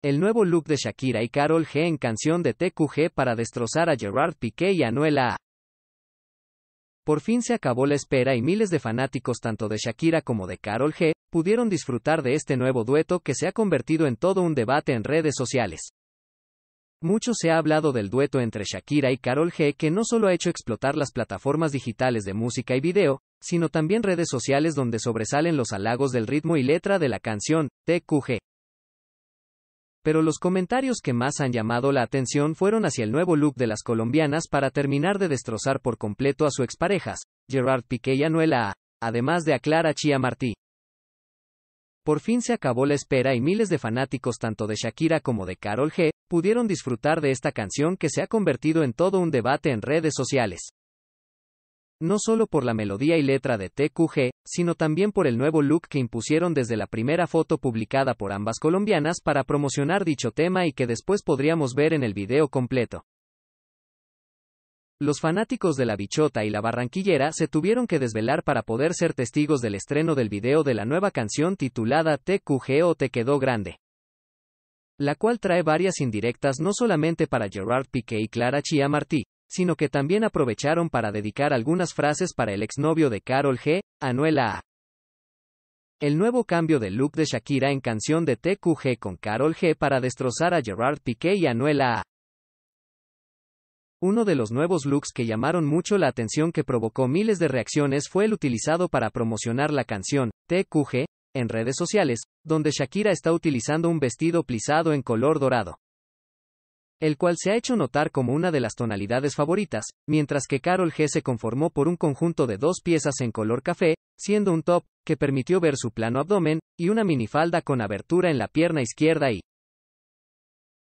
El nuevo look de Shakira y Carol G en canción de TQG para destrozar a Gerard Piqué y Anuela A. Por fin se acabó la espera y miles de fanáticos tanto de Shakira como de Carol G pudieron disfrutar de este nuevo dueto que se ha convertido en todo un debate en redes sociales. Mucho se ha hablado del dueto entre Shakira y Carol G que no solo ha hecho explotar las plataformas digitales de música y video, sino también redes sociales donde sobresalen los halagos del ritmo y letra de la canción, TQG. Pero los comentarios que más han llamado la atención fueron hacia el nuevo look de las colombianas para terminar de destrozar por completo a su exparejas, Gerard Piqué y Anuela A, además de a Clara Chia Martí. Por fin se acabó la espera y miles de fanáticos tanto de Shakira como de Carol G pudieron disfrutar de esta canción que se ha convertido en todo un debate en redes sociales no solo por la melodía y letra de TQG, sino también por el nuevo look que impusieron desde la primera foto publicada por ambas colombianas para promocionar dicho tema y que después podríamos ver en el video completo. Los fanáticos de la bichota y la barranquillera se tuvieron que desvelar para poder ser testigos del estreno del video de la nueva canción titulada TQG o Te quedó grande. La cual trae varias indirectas no solamente para Gerard Piqué y Clara Chia Martí, sino que también aprovecharon para dedicar algunas frases para el exnovio de Carol G., Anuela A. El nuevo cambio de look de Shakira en canción de TQG con Carol G para destrozar a Gerard Piqué y Anuela A. Uno de los nuevos looks que llamaron mucho la atención que provocó miles de reacciones fue el utilizado para promocionar la canción, TQG, en redes sociales, donde Shakira está utilizando un vestido plisado en color dorado el cual se ha hecho notar como una de las tonalidades favoritas, mientras que Carol G se conformó por un conjunto de dos piezas en color café, siendo un top, que permitió ver su plano abdomen, y una minifalda con abertura en la pierna izquierda y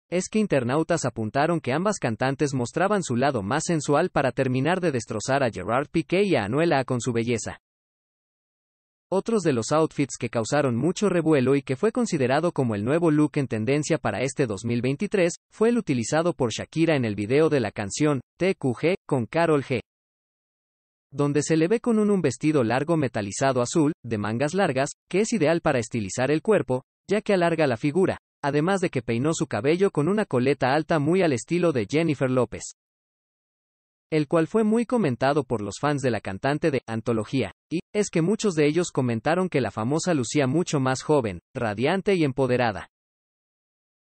es que internautas apuntaron que ambas cantantes mostraban su lado más sensual para terminar de destrozar a Gerard Piqué y a Anuela con su belleza. Otros de los outfits que causaron mucho revuelo y que fue considerado como el nuevo look en tendencia para este 2023, fue el utilizado por Shakira en el video de la canción, TQG, con Carol G. Donde se le ve con un, un vestido largo metalizado azul, de mangas largas, que es ideal para estilizar el cuerpo, ya que alarga la figura, además de que peinó su cabello con una coleta alta muy al estilo de Jennifer López el cual fue muy comentado por los fans de la cantante de Antología, y es que muchos de ellos comentaron que la famosa lucía mucho más joven, radiante y empoderada.